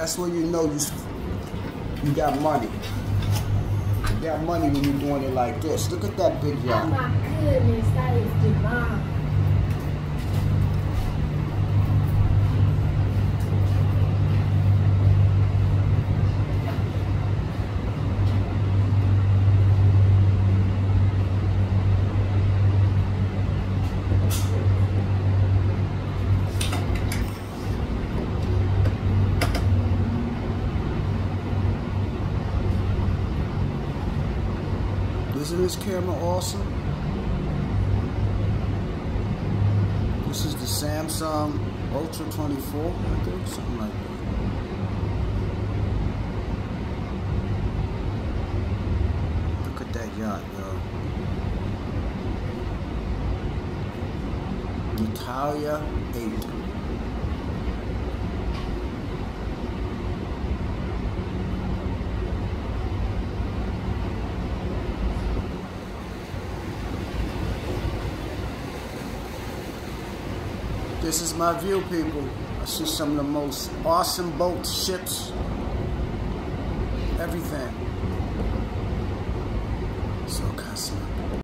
That's when you know you you got money. You got money when you're doing it like this. Look at that big Oh yacht. my goodness, that is divine. Isn't this camera awesome? This is the Samsung Ultra 24, I think, something like that. Look at that yacht, yo. Natalia 8. This is my view, people. I see some of the most awesome boats, ships, everything.